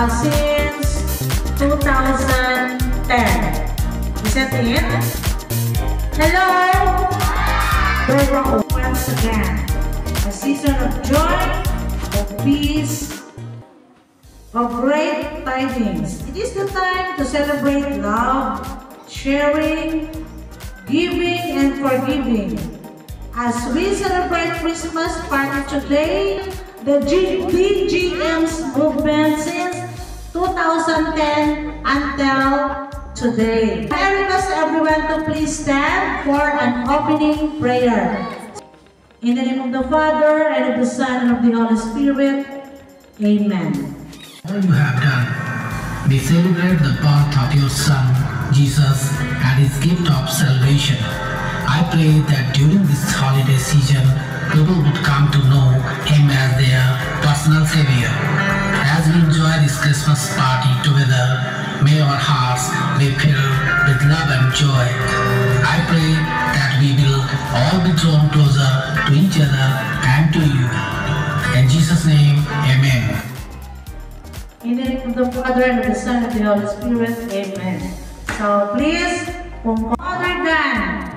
uh, since 2010. Is that it? Hello? Welcome once again. A season of joy, of peace, of great tidings. It is the time to celebrate love, sharing, giving, and forgiving. As we celebrate Christmas party today, the G DGM's 2010 until today. I request everyone to please stand for an opening prayer. In the name of the Father, and of the Son, and of the Holy Spirit. Amen. all you have done. We celebrate the birth of your Son, Jesus, and his gift of salvation. I pray that during this holiday season, people would come to know him as their personal Savior. We enjoy this Christmas party together, may our hearts be filled with love and joy. I pray that we will all be drawn closer to each other and to you. In Jesus' name, Amen. In the name of the Father, and the Son, and the Holy Spirit. Amen. So please, kung other than,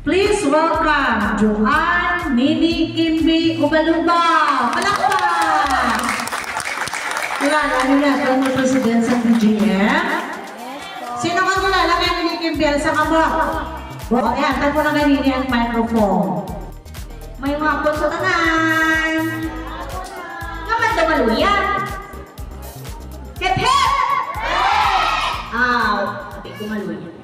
please welcome Joanne, Nini, Kimby, Ubaluba. Palakpak! Kilala niyo na ito ang president sa DGM? Sino ka kilala kay Nini Kimby? Alsa ka mo? O, ayan, tayo mo na kay Nini ang microphone. May mga po sa tanan. Naman daw maluya. Hep hep! Ah, sabi ko maluya.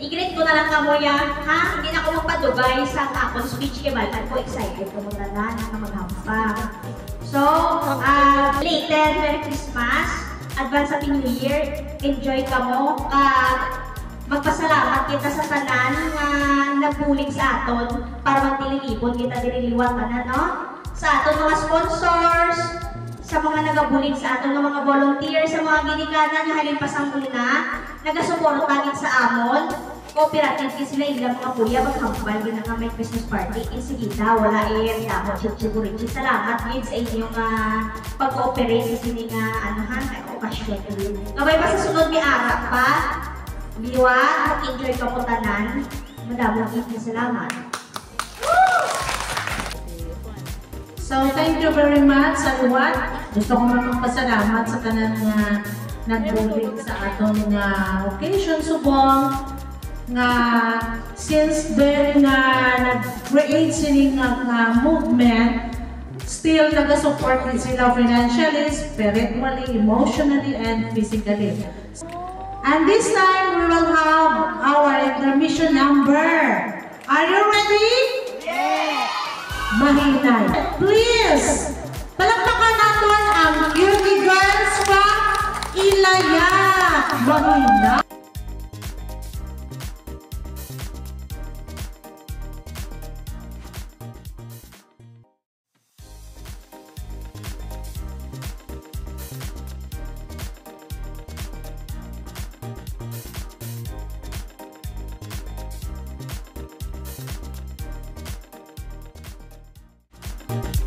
I-greet ko na lang ka mo ha? Hindi na ako magpadugay sa akong speech kay Baltan ko. Excited ko tanan na maghampang. So, uh, later, Merry Christmas. Advance Happy New Year. Enjoy ka mo. Uh, magpasalamat kita sa tanan nga nabulig sa aton para magtililipon kita diriliwat tanan, no? Sa aton mga sponsors, sa mga nagabulig sa aton nga mga volunteer, sa mga ginikanan nga halin pasang una, nagasuporta gid sa amon. Cooperative kid sila ilang mga kuya maghambal gid nga may Christmas party. Eh, sige daw, wala eh, damo siguro. Salamat gid sa inyong uh, pag-cooperate sa sini nga anuhan, ay okasyon. Kabay pa sa sunod ni Ara pa, Liwan, mag-enjoy ka po tanan. Madamong gid salamat. So, thank you very much sa luwat. Gusto ko man magpasalamat sa tanan nga nagbulig sa aton nga occasion subong nga since then nga nag-create sila nga, nga movement still nag-support din sila financially, spiritually, emotionally, and physically. And this time, we will have our intermission number. Are you ready? Mahinay. Please, cutie girls from Ilaya. Mahinay. Thank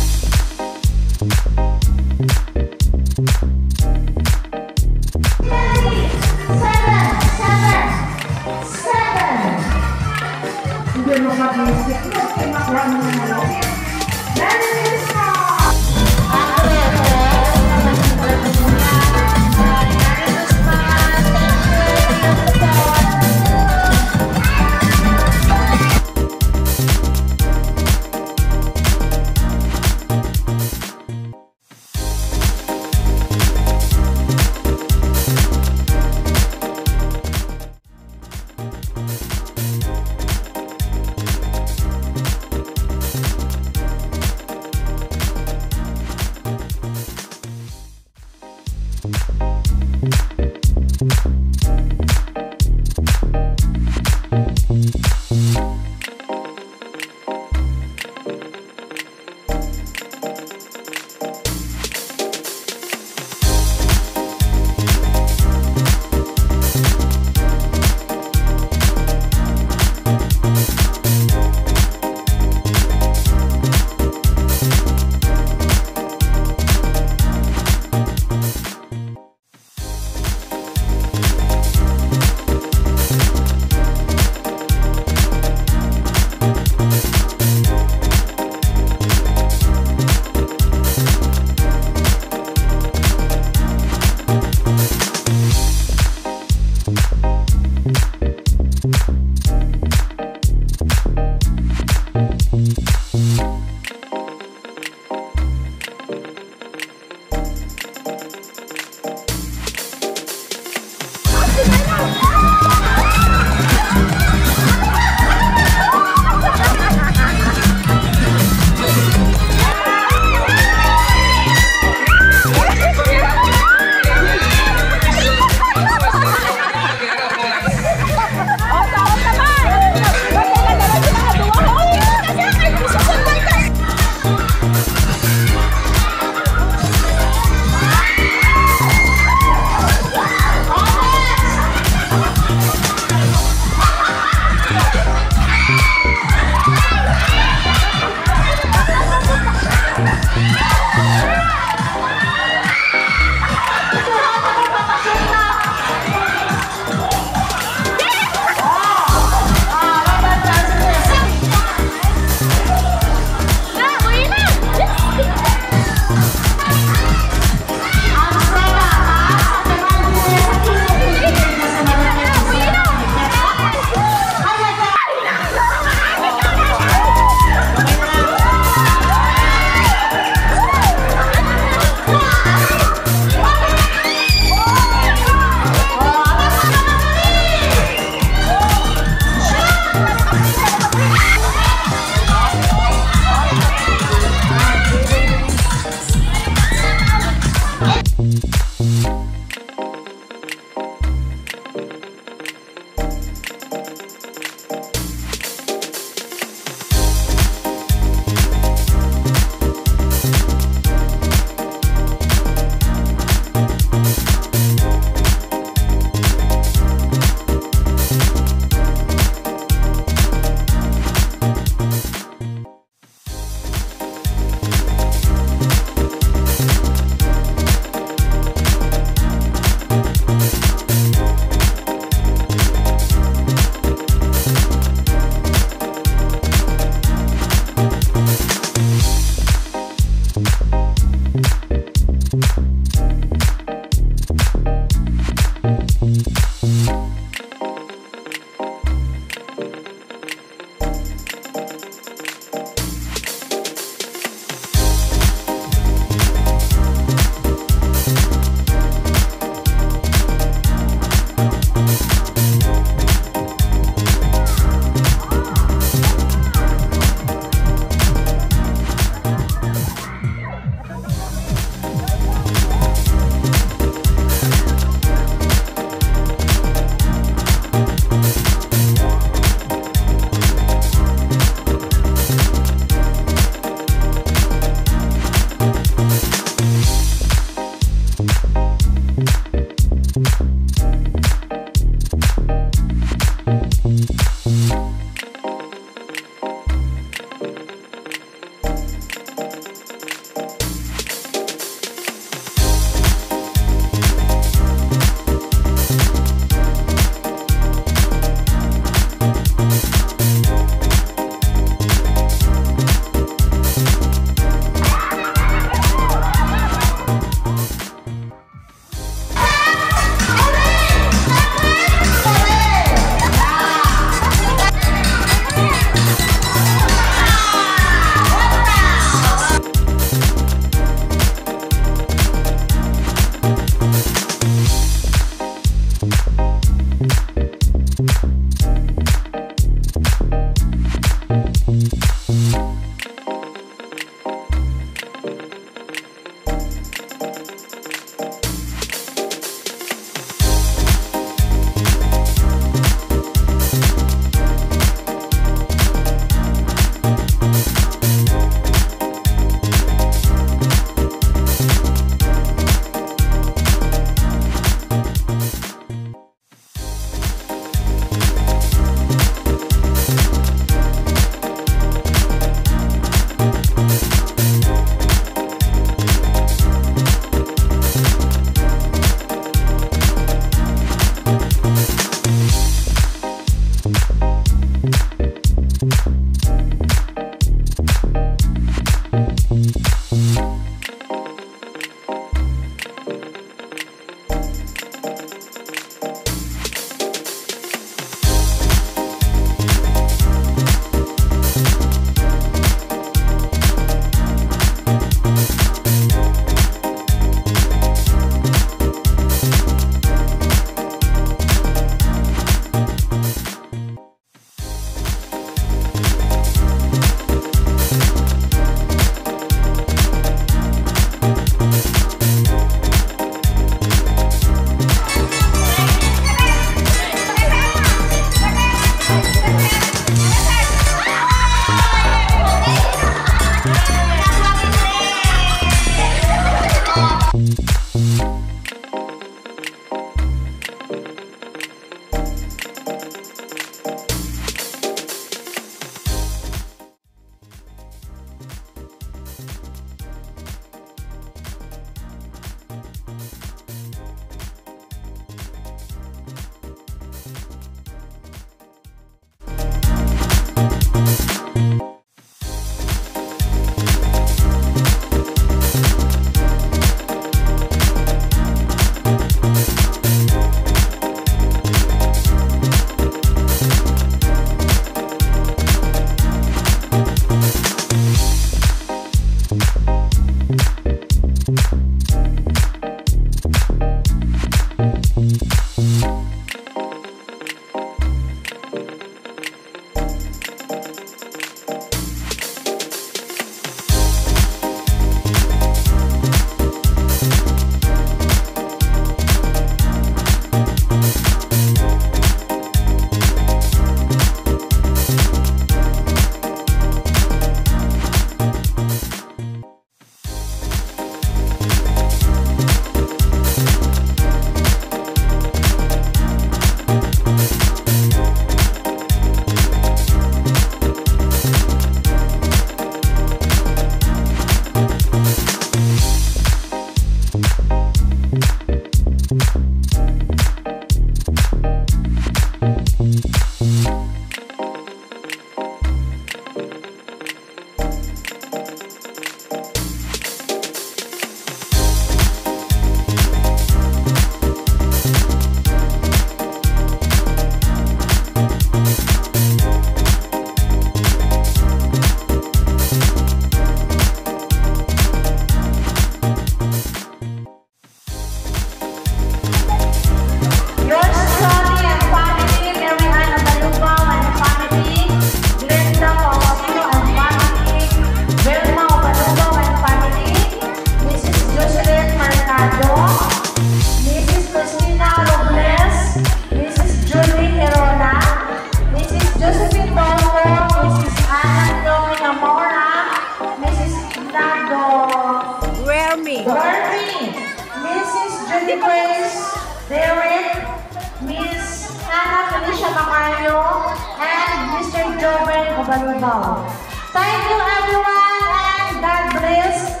Thank you everyone and God bless.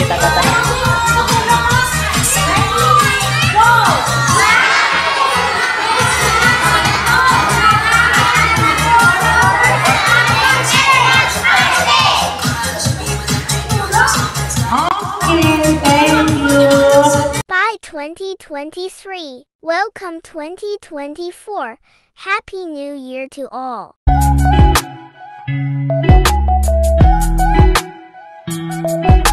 Thank you. Bye 2023. Welcome 2024. Happy New Year to all. Thank you.